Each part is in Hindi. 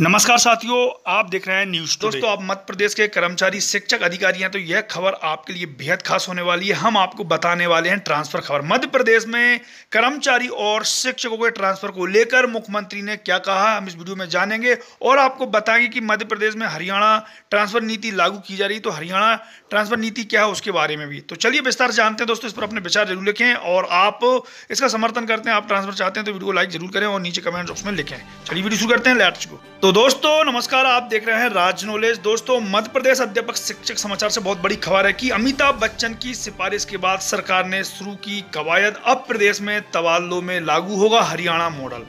नमस्कार साथियों, आप देख रहे हैं न्यूज़ दोस्तों, आप मध्य प्रदेश के कर्मचारी, शिक्षक, अधिकारी हैं तो यह खबर आपके लिए बेहद खास होने वाली है। हम आपको बताने वाले हैं ट्रांसफ़र खबर। मध्य प्रदेश में कर्मचारी और शिक्षकों के ट्रांसफ़र को लेकर मुख्यमंत्री ने क्या कहा, हम इस वीडियो में जानेंगे। और आपको बताएँगे कि मध्य प्रदेश में हरियाणा ट्रांसफ़र नीति लागू की जा रही तो हरियाणा ट्रांसफ़र नीति क्या है, उसके बारे में भी। तो चलिए विस्तार जानते हैं दोस्तों, इस पर अपने विचार ज़रूर लिखें और आप इसका समर्थन करते हैं, आप ट्रांसफ़र चाहते हैं तो वीडियो लाइक ज़रूर करें और नीचे कमेंट बॉक्स में लिखें। चलिए वीडियो शुरू करते हैं लेट्स को तो दोस्तों, नमस्कार, आप देख रहे हैं राज नॉलेज। दोस्तों मध्य प्रदेश अध्यापक शिक्षक समाचार से बहुत बड़ी खबर है कि अमिताभ बच्चन की सिफारिश के बाद सरकार ने शुरू की कवायद। अब प्रदेश में तबादलों में लागू होगा हरियाणा मॉडल।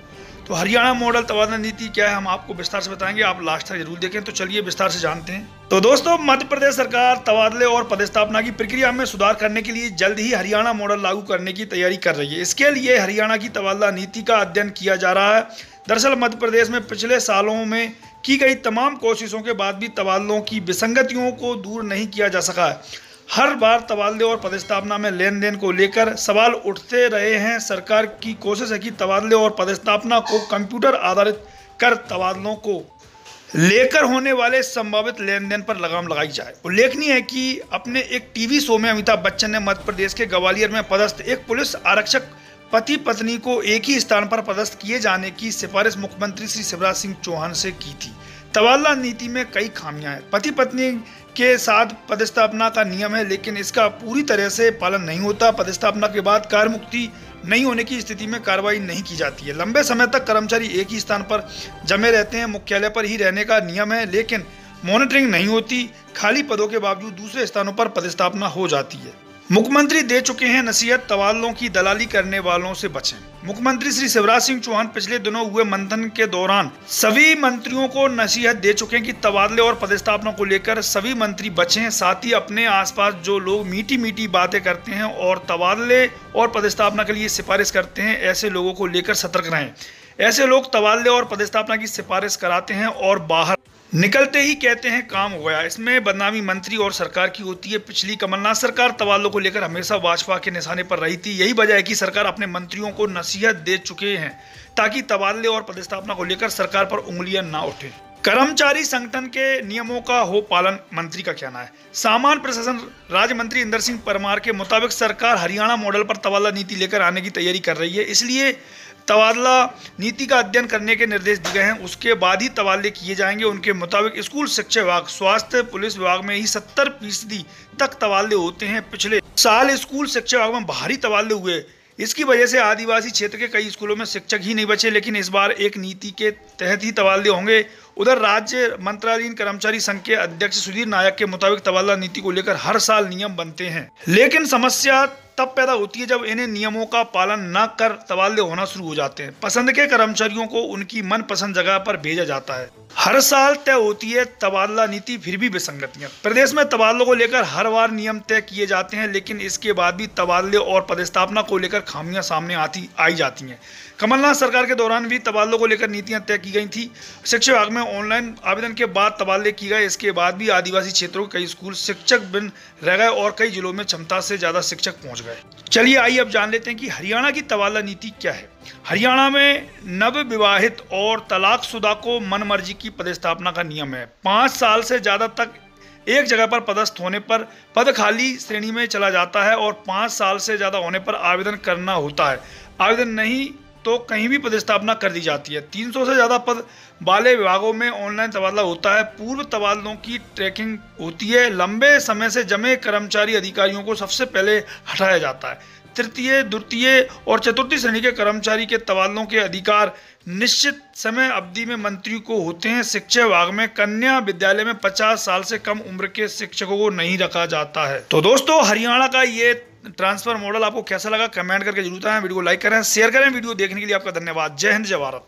तो हरियाणा मॉडल तबादला नीति क्या है, हम आपको विस्तार से बताएँगे। आप लास्ट तक ज़रूर देखें तो चलिए विस्तार से जानते हैं। तो दोस्तों मध्य प्रदेश सरकार तबादले और पदस्थापना की प्रक्रिया में सुधार करने के लिए जल्द ही हरियाणा मॉडल लागू करने की तैयारी कर रही है। इसके लिए हरियाणा की तबादला नीति का अध्ययन किया जा रहा है। दरअसल मध्य प्रदेश में पिछले सालों में की गई तमाम कोशिशों के बाद भी तबादलों की विसंगतियों को दूर नहीं किया जा सका। है हर बार तबादले और पदस्थापना में लेन देन को लेकर सवाल उठते रहे हैं। सरकार की कोशिश है कि तबादले और पदस्थापना को कंप्यूटर आधारित कर तबादलों को लेकर होने वाले संभावित लेन देन पर लगाम लगाई जाए। उल्लेखनीय है कि अपने एक टीवी शो में अमिताभ बच्चन ने मध्य प्रदेश के ग्वालियर में पदस्थ एक पुलिस आरक्षक पति पत्नी को एक ही स्थान पर पदस्थ किए जाने की सिफारिश मुख्यमंत्री श्री शिवराज सिंह चौहान से की थी। तबादला नीति में कई खामियाँ हैं। पति पत्नी के साथ पदस्थापना का नियम है, लेकिन इसका पूरी तरह से पालन नहीं होता। पदस्थापना के बाद कार्य मुक्ति नहीं होने की स्थिति में कार्रवाई नहीं की जाती है। लंबे समय तक कर्मचारी एक ही स्थान पर जमे रहते हैं। मुख्यालय पर ही रहने का नियम है, लेकिन मॉनिटरिंग नहीं होती। खाली पदों के बावजूद दूसरे स्थानों पर पदस्थापना हो जाती है। मुख्यमंत्री दे चुके हैं नसीहत, तबादलों की दलाली करने वालों से बचें। मुख्यमंत्री श्री शिवराज सिंह चौहान पिछले दिनों हुए मंथन के दौरान सभी मंत्रियों को नसीहत दे चुके हैं कि तबादले और पदस्थापना को लेकर सभी मंत्री बचें, साथ ही अपने आसपास जो लोग मीठी मीठी बातें करते हैं और तबादले और पदस्थापना के लिए सिफारिश करते हैं, ऐसे लोगों को लेकर सतर्क रहें। ऐसे लोग तबादले और पदस्थापना की सिफारिश कराते हैं और बाहर निकलते ही कहते हैं, काम हो गया। इसमें बदनामी मंत्री और सरकार की होती है। पिछली कमलनाथ सरकार तवालों को लेकर हमेशा भाजपा के निशाने पर रही थी। यही वजह है कि सरकार अपने मंत्रियों को नसीहत दे चुके हैं, ताकि तबादले और पदस्थापना को लेकर सरकार पर उंगलियाँ ना उठे। कर्मचारी संगठन के नियमों का हो पालन मंत्री का कहना है। सामान्य प्रशासन राज्य मंत्री इंदर सिंह परमार के मुताबिक सरकार हरियाणा मॉडल पर तबादला नीति लेकर आने की तैयारी कर रही है। इसलिए तबादला नीति का अध्ययन करने के निर्देश दिए गए हैं। उसके बाद ही तबादले किए जाएँगे। उनके मुताबिक स्कूल, शिक्षा विभाग, स्वास्थ्य, पुलिस विभाग में ही सत्तर फ़ीसदी तक तबादले होते हैं। पिछले साल स्कूल, शिक्षा विभाग में भारी तबादले हुए। इसकी वजह से आदिवासी क्षेत्र के कई स्कूलों में शिक्षक ही नहीं बचे, लेकिन इस बार एक नीति के तहत ही तबादले होंगे। उधर राज्य मंत्रालयीन कर्मचारी संघ के अध्यक्ष सुधीर नायक के मुताबिक तबादला नीति को लेकर हर साल नियम बनते हैं। लेकिन समस्या तब पैदा होती है जब इन्हें नियमों का पालन न कर तबादले होना शुरू हो जाते हैं। पसंद के कर्मचारियों को उनकी मनपसंद जगह पर भेजा जाता है। हर साल तय होती है तबादला नीति फिर भी विसंगतियाँ। प्रदेश में तबादलों को लेकर हर बार नियम तय किए जाते हैं, लेकिन इसके बाद भी तबादले और पदस्थापना को लेकर खामियाँ सामने आती, आई जाती हैं। कमलनाथ सरकार के दौरान भी तबादलों को लेकर नीतियाँ तय की गई थी। शिक्षा विभाग में ऑनलाइन आवेदन के बाद तबादले किए गए। इसके बाद भी आदिवासी क्षेत्रों के कई स्कूल शिक्षक बिन रह गए और कई जिलों में क्षमता से ज़्यादा शिक्षक पहुँच गए। चलिए आइए अब जान लेते हैं कि हरियाणा की तबादला नीति क्या है। हरियाणा में नव विवाहित और तलाकशुदा को मन मर्ज़ी की पदस्थापना का नियम है। पाँच साल से ज़्यादा तक एक जगह पर पदस्थ होने पर पद खाली श्रेणी में चला जाता है और पाँच साल से ज़्यादा होने पर आवेदन करना होता है। आवेदन नहीं तो कहीं भी पदस्थापना कर दी जाती है। 300 से ज़्यादा पद वाले विभागों में ऑनलाइन तबादला होता है। पूर्व तबादलों की ट्रैकिंग होती है। लंबे समय से जमे कर्मचारी अधिकारियों को सबसे पहले हटाया जाता है। तृतीय, द्वितीय और चतुर्थी श्रेणी के कर्मचारी के तबादलों के अधिकार निश्चित समय अवधि में मंत्री को होते हैं। शिक्षा विभाग में कन्या विद्यालय में 50 साल से कम उम्र के शिक्षकों को नहीं रखा जाता है। तो दोस्तों, हरियाणा का ये ट्रांसफ़र मॉडल आपको कैसा लगा? कमेंट करके ज़रूर बताएँ। वीडियो को लाइक करें शेयर करें। वीडियो देखने के लिए आपका धन्यवाद। जय हिंद, जय भारत।